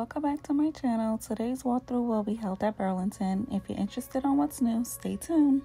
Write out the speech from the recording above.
welcome back to my channel. Today's walkthrough will be held at Burlington. If you're interested on what's new, stay tuned.